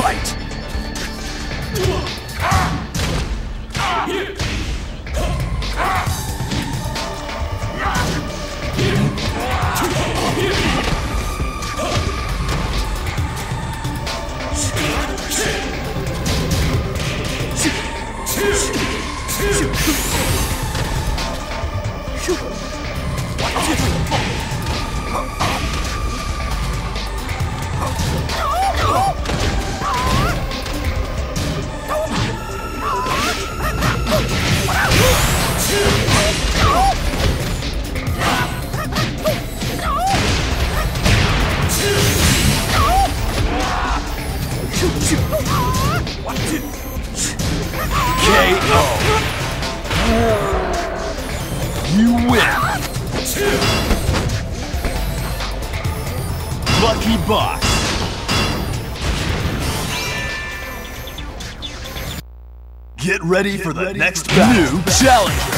Fight. KO. You win. Lucky Box. Get ready for the next battle. New challenger.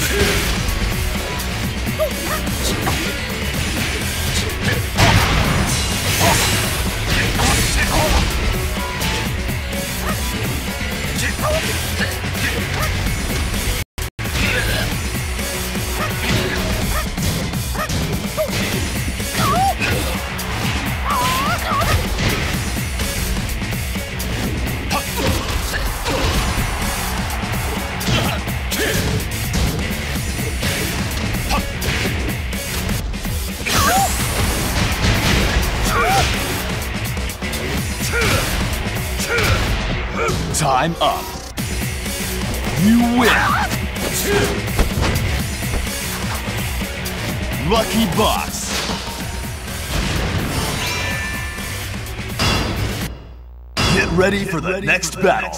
This is... Time up. You win. Lucky Box. Get ready for the next battle.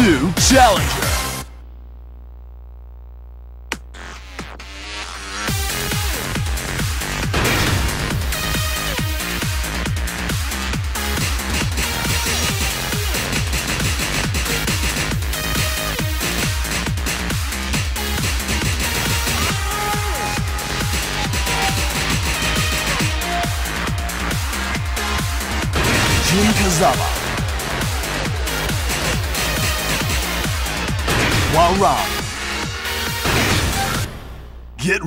New challenger.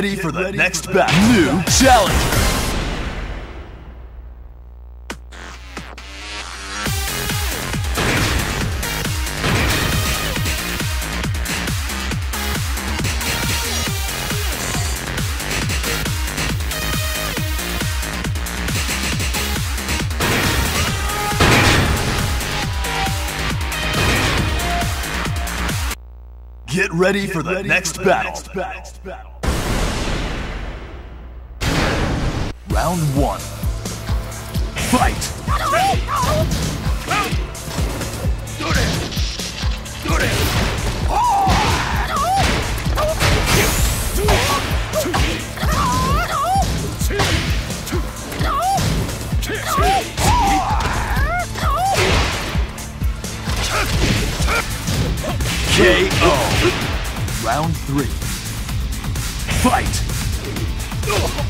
Get ready for the next battle. New challenger. Get ready for the, next, battle. Round one. Fight! KO. Round three. Fight!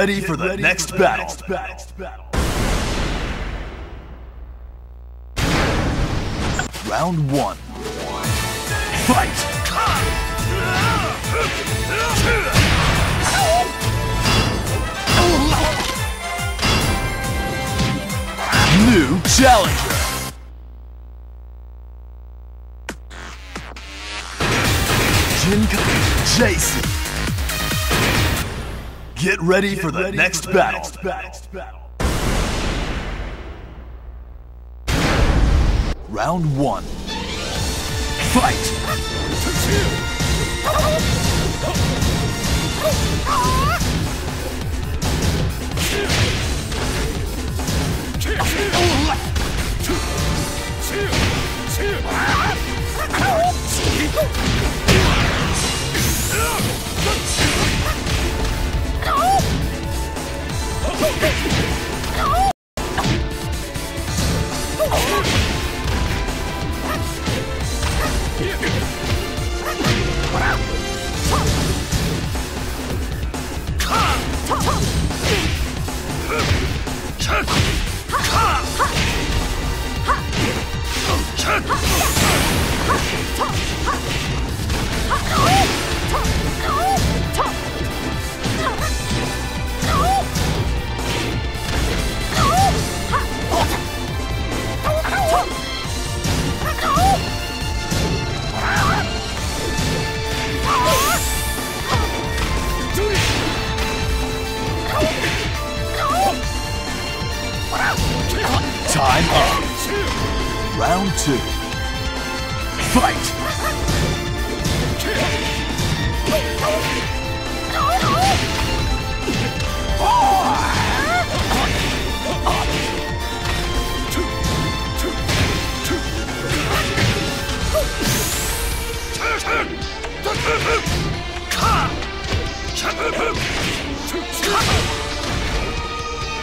Get ready for the next battle. Round one. Fight! New challenger. Jinkai Jason. Get ready for the next battle. Round one. Fight! っ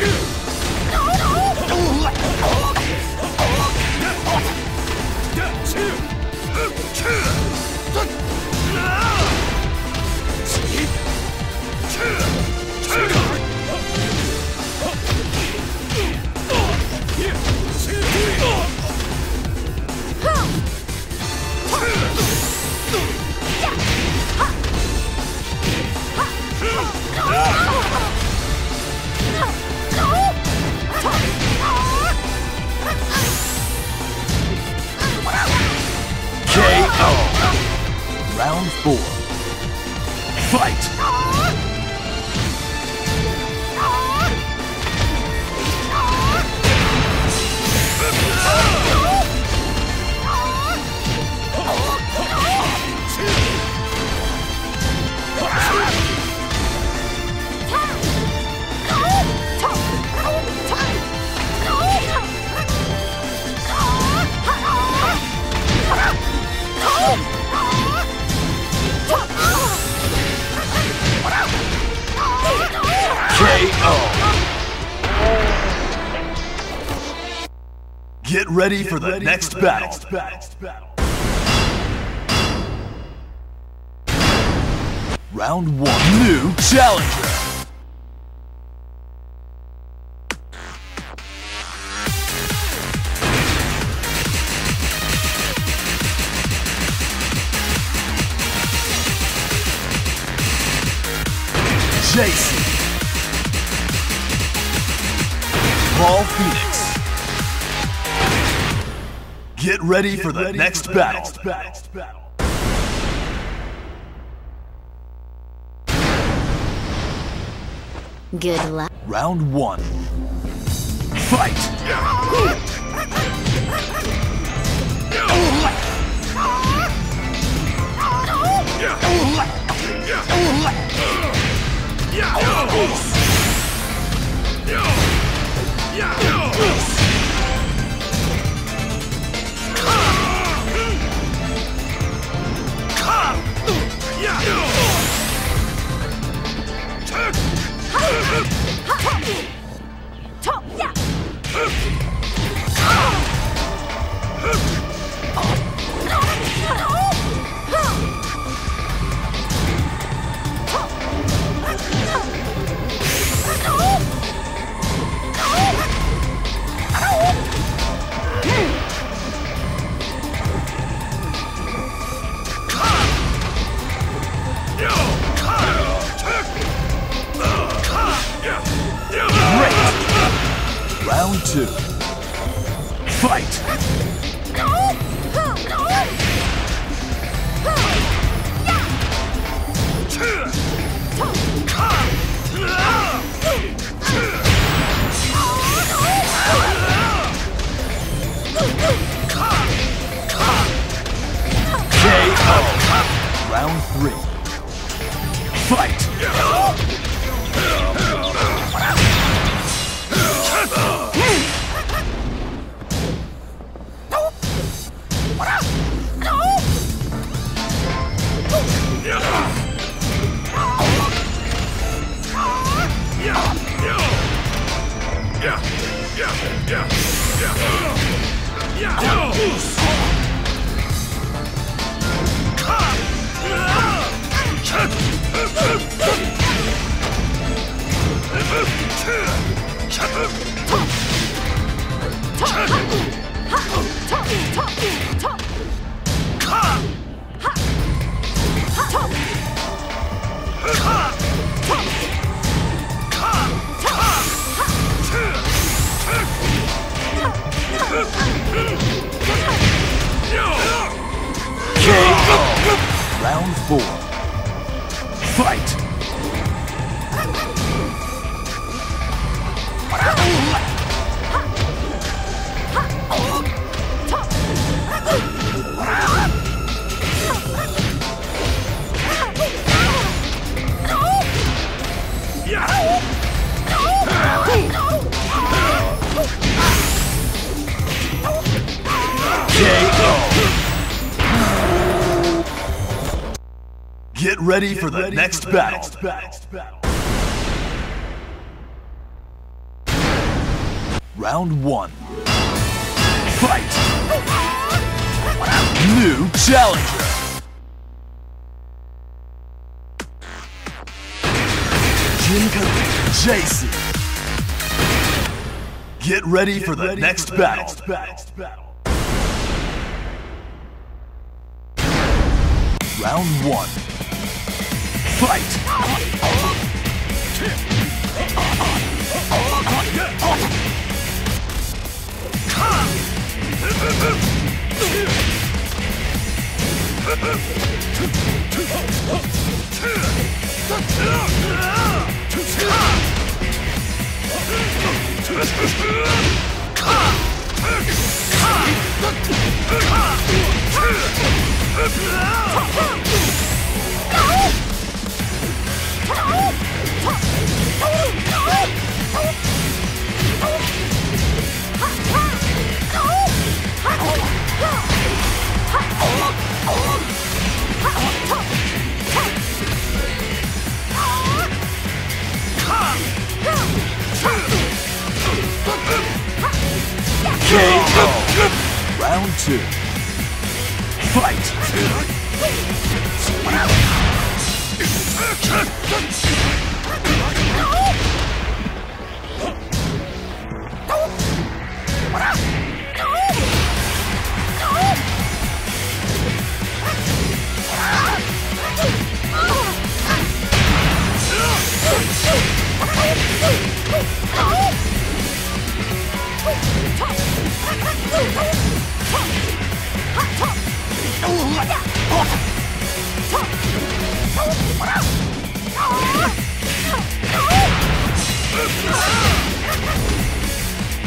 KO. Round four. Fight! Ah! KO. Get ready for the next battle. Round one. New challenger. Get ready for the next battle. Good luck. Round one. Fight! Great! for the, next, for the battle. next battle. Round one. Fight! New challenger! Jinko Jason! Get ready Get for the, ready next, for the battle. next battle. Round 1. Ah! Round two. よし!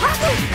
Time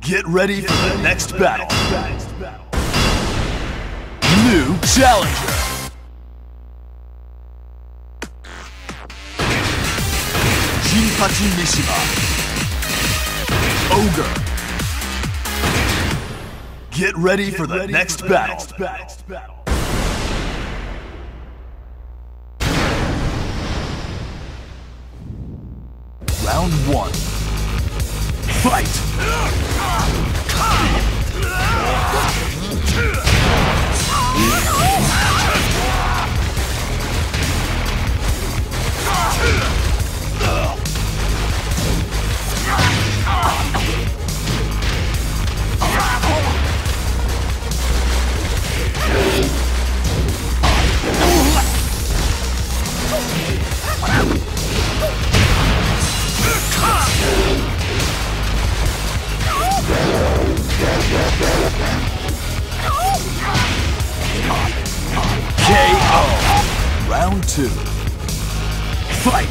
Get ready for the next battle. New challenger. Mishima. Ogre. Get ready for the next battle. Round one. Fight! Round two. Fight!